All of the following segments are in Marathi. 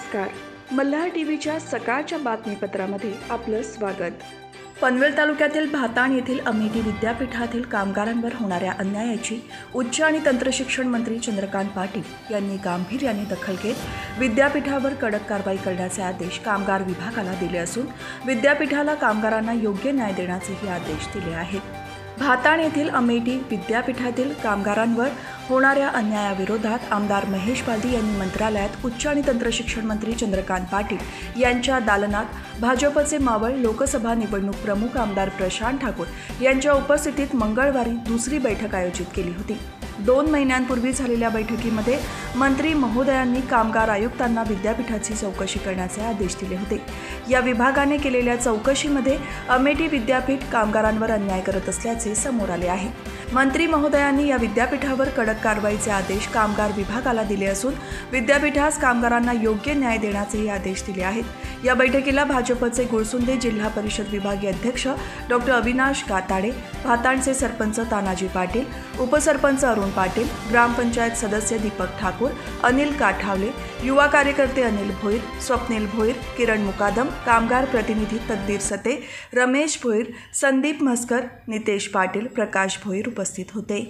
नमस्कार. मल्हार टीव्हीच्या सकाळच्या बातमीपत्रामध्ये आपलं स्वागत. पनवेल तालुक्यातील भाताण येथील अमेठी विद्यापीठातील कामगारांवर होणाऱ्या अन्यायाची उच्च आणि तंत्रशिक्षण मंत्री चंद्रकांत पाटील यांनी गांभीर्याने दखल घेत विद्यापीठावर कडक कारवाई करण्याचे आदेश कामगार विभागाला दिले असून विद्यापीठाला कामगारांना योग्य न्याय देण्याचेही आदेश दिले आहेत. भाताण येथील अमेठी विद्यापीठातील कामगारांवर होणाऱ्या अन्यायाविरोधात आमदार महेश बालदी यांनी मंत्रालयात उच्च आणि तंत्रशिक्षण मंत्री चंद्रकांत पाटील यांच्या दालनात भाजपचे मावळ लोकसभा निवडणूक प्रमुख आमदार प्रशांत ठाकूर यांच्या उपस्थितीत मंगळवारी दुसरी बैठक आयोजित केली होती. दोन महिन्यांपूर्वी झालेल्या बैठकीमध्ये मंत्री महोदयांनी कामगार आयुक्तांना विद्यापीठाची चौकशी करण्याचे आदेश दिले होते. या विभागाने केलेल्या चौकशीमध्ये अमेठी विद्यापीठ कामगारांवर अन्याय करत असल्याचे समोर आले आहे. मंत्री महोदयांनी या विद्यापीठावर कडक कारवाईचे आदेश कामगार विभागाला दिले असून विद्यापीठास कामगारांना योग्य न्याय देण्याचेही आदेश दिले आहेत. या बैठकीला भाजपचे गुळसुंदे जिल्हा परिषद विभागीय अध्यक्ष डॉक्टर अविनाश काताडे भाताणचे सरपंच तानाजी पाटील उपसरपंच अरुण पाटील ग्रामपंचायत सदस्य दीपक ठाकूर अनिल काठावले युवा कार्यकर्ते अनिल भोईर स्वप्नील भोईर किरण मुकादम कामगार प्रतिनिधी तकदीर सते रमेश भोईर संदीप म्हस्कर नितेश पाटील प्रकाश भोईर उपस्थित होते.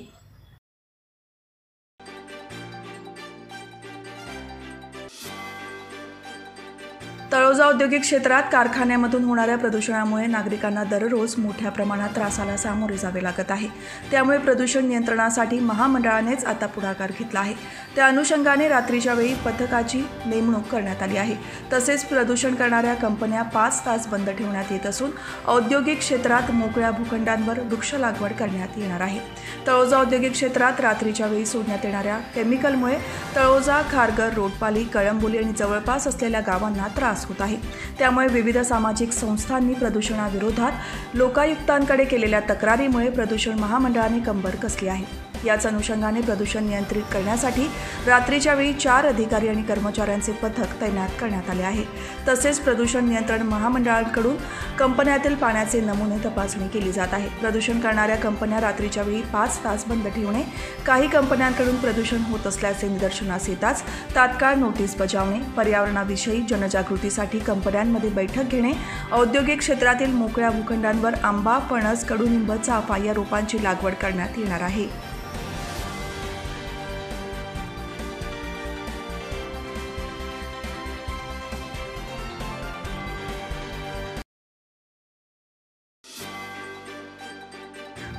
तळोजा औद्योगिक क्षेत्रात कारखान्यामधून होणाऱ्या प्रदूषणामुळे नागरिकांना दररोज मोठ्या प्रमाणात त्रासाला सामोरे जावे लागत आहे. त्यामुळे प्रदूषण नियंत्रणासाठी महामंडळानेच आता पुढाकार घेतला आहे. त्या अनुषंगाने रात्रीच्या वेळी पथकाची नेमणूक करण्यात आली आहे. तसेच प्रदूषण करणाऱ्या कंपन्या पाच तास बंद ठेवण्यात येत असून औद्योगिक क्षेत्रात मोकळ्या भूखंडांवर वृक्ष लागवड करण्यात येणार आहे. तळोजा औद्योगिक क्षेत्रात रात्रीच्या वेळी सोडण्यात येणाऱ्या केमिकलमुळे तळोजा खारघर रोडपाली कळंबोली आणि जवळपास असलेल्या गावांना त्रास होत आहे. त्यामुळे विविध सामाजिक संस्थांनी प्रदूषणाविरोधात लोकायुक्तांकडे केलेल्या तक्रारीमुळे प्रदूषण महामंडळाने कंबर कसली आहे. याच अनुषंगाने प्रदूषण नियंत्रित करण्यासाठी रात्रीच्या वेळी चार अधिकारी आणि कर्मचाऱ्यांचे पथक तैनात करण्यात आले आहे. तसेच प्रदूषण नियंत्रण महामंडळांकडून कंपन्यातील पाण्याचे नमुने तपासणी केली जात आहे. प्रदूषण करणाऱ्या कंपन्या रात्रीच्या वेळी पाच तास बंद ठेवणे काही कंपन्यांकडून प्रदूषण होत असल्याचे निदर्शनास येताच तात्काळ नोटीस बजावणे पर्यावरणाविषयी जनजागृतीसाठी कंपन्यांमध्ये बैठक घेणे औद्योगिक क्षेत्रातील मोकळ्या भूखंडांवर आंबा पणस कडुनिंब चाफा या रोपांची लागवड करण्यात येणार आहे.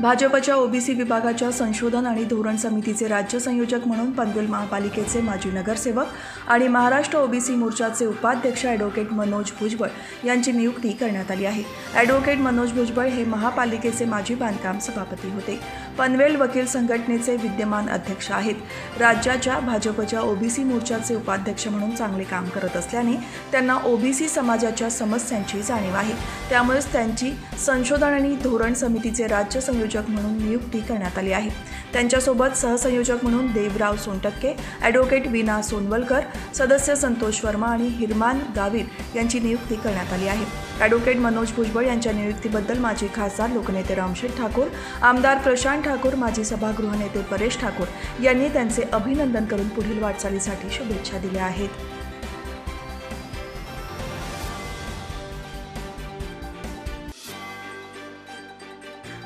भाजपच्या ओबीसी विभागाच्या संशोधन आणि धोरण समितीचे राज्य संयोजक म्हणून पनवेल महापालिकेचे माजी नगरसेवक आणि महाराष्ट्र ओबीसी मोर्चाचे उपाध्यक्ष ॲडव्होकेट मनोज भुजबळ यांची नियुक्ती करण्यात आली आहे. ॲडव्होकेट मनोज भुजबळ हे महापालिकेचे माजी बांधकाम सभापती होते. पनवेल वकील संघटनेचे विद्यमान अध्यक्ष आहेत. राज्याच्या भाजपच्या ओबीसी मोर्चाचे उपाध्यक्ष म्हणून चांगले काम करत असल्याने त्यांना ओबीसी समाजाच्या समस्यांची जाणीव आहे. त्यामुळेच त्यांची संशोधन आणि धोरण समितीचे राज्य संयोजक म्हणून नियुक्ती करण्यात आली आहे. त्यांच्यासोबत सहसंयोजक म्हणून देवराव सोनटक्के ॲडव्होकेट विना सोनवलकर सदस्य संतोष वर्मा आणि हिरमान गावित यांची नियुक्ती करण्यात आली आहे. ॲडव्होकेट मनोज भुजबळ यांच्या नियुक्तीबद्दल माजी खासदार लोकनेते रामशेठ ठाकूर आमदार प्रशांत ठाकूर माजी सभागृह नेते परेश ठाकूर यांनी त्यांचे अभिनंदन करून पुढील वाटचालीसाठी शुभेच्छा दिल्या आहेत.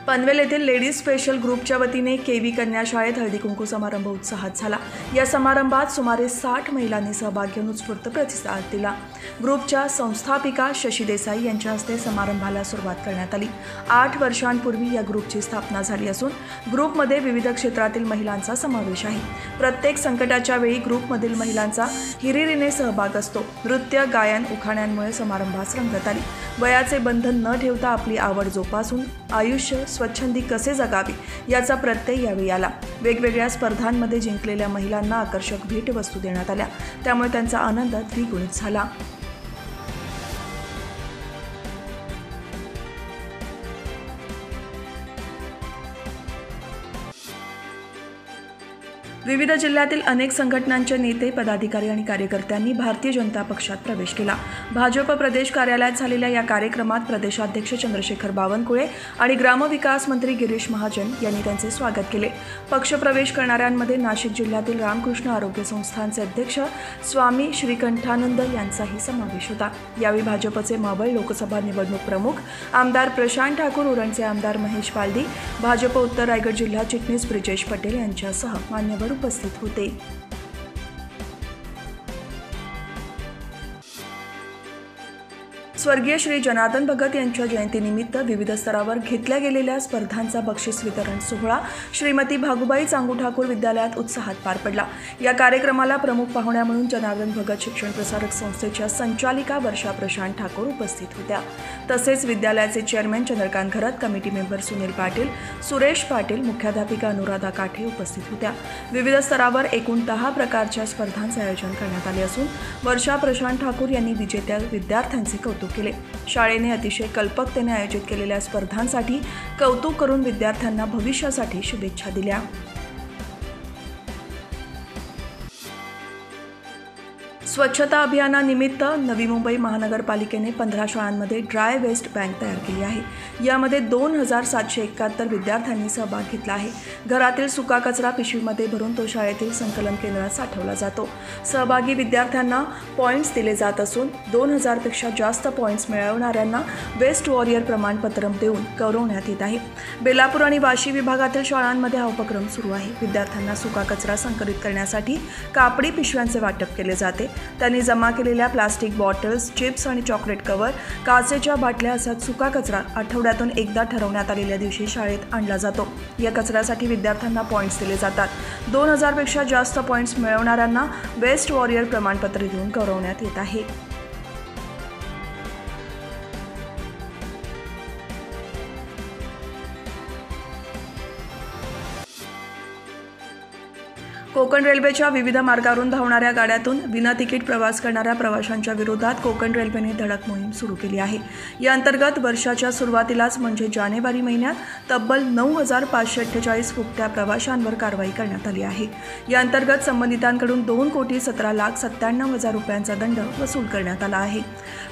पनवेल येथील लेडीज स्पेशल ग्रुपच्या वतीने केवी कन्या शाळेत हळदीकुंकू समारंभ उत्साहात झाला. या समारंभात सुमारे साठ महिलांनी सहभाग घेऊन उत्स्फूर्त प्रतिसाद दिला. ग्रुपच्या संस्थापिका शशी देसाई यांच्या हस्ते समारंभाला सुरुवात करण्यात आली. आठ वर्षांपूर्वी या ग्रुपची स्थापना झाली असून ग्रुपमध्ये विविध क्षेत्रातील महिलांचा समावेश आहे. प्रत्येक संकटाच्या वेळी ग्रुपमधील महिलांचा हिरिरीने सहभाग असतो. नृत्य गायन उखाण्यांमुळे समारंभास रंगत आली. वयाचे बंधन न ठेवता आपली आवड जोपासून आयुष्य स्वच्छंदी कसे जगावे याचा प्रत्यय यावेळी आला. वेगवेगळ्या स्पर्धांमध्ये जिंकलेल्या महिलांना आकर्षक भेटवस्तू देण्यात आल्या. त्यामुळे त्यांचा आनंद द्विगुणित झाला. विविध जिल्ह्यातील अनेक संघटनांचे नेते पदाधिकारी आणि कार्यकर्त्यांनी भारतीय जनता पक्षात प्रवेश केला. भाजप प्रदेश कार्यालयात झालेल्या या कार्यक्रमात प्रदेशाध्यक्ष चंद्रशेखर बावनकुळे आणि ग्रामविकास मंत्री गिरीश महाजन यांनी त्यांचे स्वागत केले. पक्षप्रवेश करणाऱ्यांमध्ये नाशिक जिल्ह्यातील रामकृष्ण आरोग्य संस्थांचे अध्यक्ष स्वामी श्रीकंठानंद यांचाही समावेश होता. यावेळी भाजपचे मावळ लोकसभा निवडणूक प्रमुख आमदार प्रशांत ठाकूर उरणचे आमदार महेश पालदी भाजप उत्तर रायगड जिल्हा चिटणीस ब्रिजेश पटेल यांच्यासह मान्यवर उपस्थित होते. स्वर्गीय श्री जनार्दन भगत यांच्या जयंतीनिमित्त विविध स्तरावर घेतल्या गेलेल्या स्पर्धांचा बक्षीस वितरण सोहळा श्रीमती भागुबाई चांगू ठाकूर विद्यालयात उत्साहात पार पडला. या कार्यक्रमाला प्रमुख पाहुण्या म्हणून जनार्दन भगत शिक्षण प्रसारक संस्थेच्या संचालिका वर्षा प्रशांत ठाकूर उपस्थित होत्या. तसेच विद्यालयाचे chairman Chandrakant Gharat committee member Sunil Patil Suresh Patil मुख्याध्यापिका अनुराधा काठे उपस्थित होत्या. विविध स्तरावर एकूण दहा प्रकारच्या स्पर्धांचे आयोजन करण्यात आले असून वर्षा प्रशांत ठाकूर यांनी विजेत्या विद्यार्थ्यांचे कौतुक केले. शाळेने अतिशय कल्पकतेने आयोजित केलेल्या स्पर्धांसाठी कौतुक करून विद्यार्थ्यांना भविष्यासाठी शुभेच्छा दिल्या. स्वच्छता अभियानानिमित्त नवी मुंबई महानगरपालिकेने पंधरा शाळांमध्ये ड्राय वेस्ट बँक तयार केली आहे. यामध्ये दोन हजार सातशे एकाहत्तर विद्यार्थ्यांनी सहभाग घेतला आहे. घरातील सुका कचरा पिशवीमध्ये भरून तो शाळेतील संकलन केंद्रात साठवला जातो. सहभागी विद्यार्थ्यांना पॉईंट्स दिले जात असून दोन हजारपेक्षा जास्त पॉईंट्स मिळवणाऱ्यांना वेस्ट वॉरियर प्रमाणपत्र देऊन गौरवण्यात येत आहे. बेलापूर आणि वाशी विभागातील शाळांमध्ये हा उपक्रम सुरू आहे. विद्यार्थ्यांना सुका कचरा संकलित करण्यासाठी कापडी पिशव्यांचे वाटप केले जाते. त्यांनी जमा केलेल्या प्लास्टिक बॉटल्स चिप्स आणि चॉकलेट कवर काचेच्या बाटल्या असा सुका कचरा आठवड्यातून एकदा ठरवण्यात आलेल्या दिवशी शाळेत आणला जातो. या कचऱ्यासाठी विद्यार्थ्यांना पॉईंट्स दिले जातात. दोन हजारपेक्षा जास्त पॉईंट्स मिळवणाऱ्यांना बेस्ट वॉरियर प्रमाणपत्र देऊन गौरवण्यात येत आहे. कोकण रेल्वेच्या विविध मार्गावरून धावणाऱ्या गाड्यातून विना तिकीट प्रवास करणाऱ्या प्रवाशांच्या विरोधात कोकण रेल्वेने धडक मोहीम सुरू केली आहे. या अंतर्गत वर्षाच्या सुरुवातीलाच म्हणजे जानेवारी महिन्यात तब्बल नऊ हजार पाचशे अठ्ठेचाळीस फुकट्या प्रवाशांवर कारवाई करण्यात आली आहे. या अंतर्गत संबंधितांकडून दोन कोटी सतरा लाख सत्त्याण्णव हजार रुपयांचा दंड वसूल करण्यात आला आहे.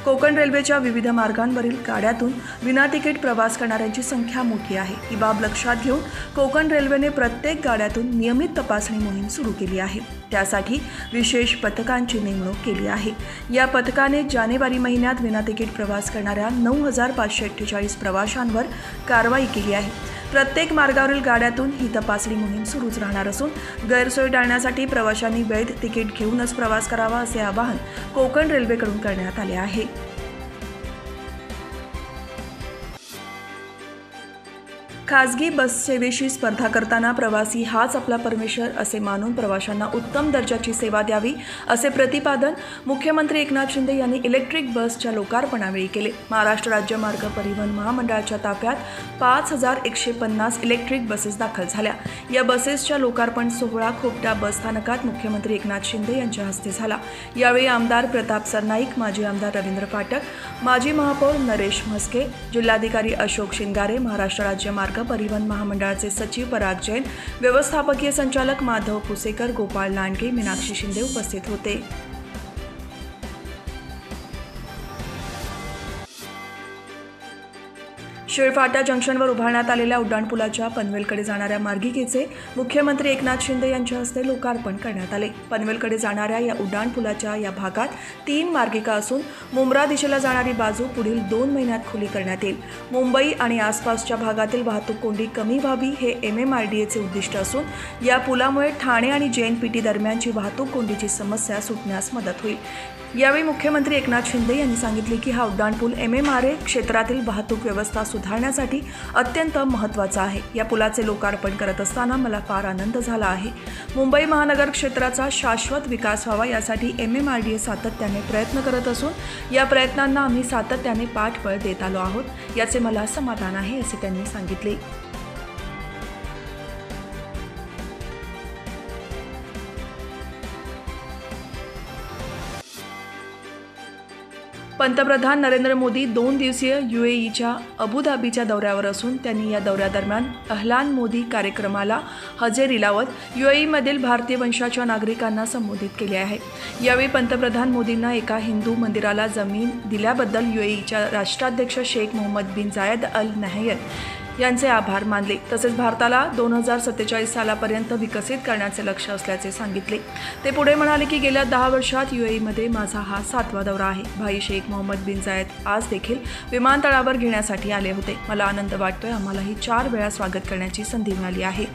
कोकण रेल्वेच्या विविध मार्गांवरील गाड्यातून विना तिकीट प्रवास करणाऱ्यांची संख्या मोठी आहे. ही बाब लक्षात घेऊन कोकण रेल्वेने प्रत्येक गाड्यातून नियमित तपासणी मोहीम सुरू केली आहे. त्यासाठी विशेष पथकांची नेमणूक केली आहे. या पथकाने जानेवारी महिन्यात विना तिकीट प्रवास करणाऱ्या नऊ हजार पाचशे अठ्ठेचाळीस प्रवाशांवर कारवाई केली आहे. प्रत्येक मार्गावरील गाड्यातून ही तपासणी मोहीम सुरूच राहणार असून गैरसोय टाळण्यासाठी प्रवाशांनी वैध तिकीट घेऊनच प्रवास करावा असे आवाहन कोकण रेल्वेकडून करण्यात आले आहे. खाजगी बससेवेशी स्पर्धा करताना प्रवासी हाच आपला परमेश्वर असे मानून प्रवाशांना उत्तम दर्जाची सेवा द्यावी असे प्रतिपादन मुख्यमंत्री एकनाथ शिंदे यांनी इलेक्ट्रिक बसच्या लोकार्पणावेळी केले. महाराष्ट्र राज्य मार्ग परिवहन महामंडळाच्या ताफ्यात पाच हजार एकशे पन्नास इलेक्ट्रिक बसेस दाखल झाल्या. या बसेसच्या लोकार्पण सोहळा खोपटा बस स्थानकात मुख्यमंत्री एकनाथ शिंदे यांच्या हस्ते झाला. यावेळी आमदार प्रताप सरनाईक माजी आमदार रवींद्र फाटक माजी महापौर नरेश म्हस्के जिल्हाधिकारी अशोक शिंगारे महाराष्ट्र राज्य मार्ग परिवहन महामंडळाचे सचिव पराग जैन व्यवस्थापकीय संचालक माधव पुसेकर गोपाळ लांडगे मीनाक्षी शिंदे उपस्थित होते. शिळफाटा जंक्शनवर उभारण्यात आलेल्या उड्डाणपुलाच्या पनवेलकडे जाणाऱ्या मार्गिकेचे मुख्यमंत्री एकनाथ शिंदे यांच्या हस्ते लोकार्पण करण्यात आले. पनवेलकडे जाणाऱ्या या उड्डाणपुलाच्या या भागात तीन मार्गिका असून मुंब्रा दिशेला जाणारी बाजू पुढील दोन महिन्यात खुली करण्यात येईल. मुंबई आणि आसपासच्या भागातील वाहतूक कोंडी कमी व्हावी हे एम एम आर डी एचे उद्दिष्ट असून या पुलामुळे ठाणे आणि जन पी टी दरम्यानची वाहतूक कोंडीची समस्या सुटण्यास मदत होईल. यावेळी मुख्यमंत्री एकनाथ शिंदे यांनी सांगितले की हा उड्डाणपूल एम एम आर ए क्षेत्रातील वाहतूक व्यवस्था सुधारण्यासाठी अत्यंत महत्त्वाचा आहे. या पुलाचे लोकार्पण करत असताना मला फार आनंद झाला आहे. मुंबई महानगर क्षेत्राचा शाश्वत विकास व्हावा यासाठी M M R D A सातत्याने प्रयत्न करत असून या प्रयत्नांना आम्ही सातत्याने पाठबळ देत आलो आहोत. याचे मला समाधान आहे असे त्यांनी सांगितले. पंतप्रधान नरेंद्र मोदी दोन दिवसीय यू ए ईच्या अबुधाबीच्या दौऱ्यावर असून त्यांनी या दौऱ्यादरम्यान अहलान मोदी कार्यक्रमाला हजेरी लावत यू ए ईमधील भारतीय वंशाच्या नागरिकांना संबोधित केले आहे. यावेळी पंतप्रधान मोदींना एका हिंदू मंदिराला जमीन दिल्याबद्दल यू ए ईच्या राष्ट्राध्यक्ष शेख मोहम्मद बिन जायद अल नहयन यांचे आभार मानले. तसेच भारताला दोन हजार सत्तेचाळीस सालापर्यंत विकसित करण्याचे लक्ष असल्याचे सांगितले. ते पुढे म्हणाले की गेल्या दहा वर्षात यू ईमध्ये माझा हा सातवा दौरा आहे. भाई शेख मोहम्मद बिन जायद आज देखील विमानतळावर घेण्यासाठी आले होते. मला आनंद वाटतोय आम्हालाही चार वेळा स्वागत करण्याची संधी मिळाली आहे.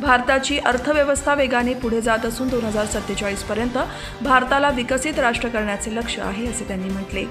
भारताची अर्थव्यवस्था वेगाने पुढे जात असून दोन हजार सत्तेचाळीसपर्यंत भारताला विकसित राष्ट्र करण्याचे लक्ष आहे असे त्यांनी म्हटले.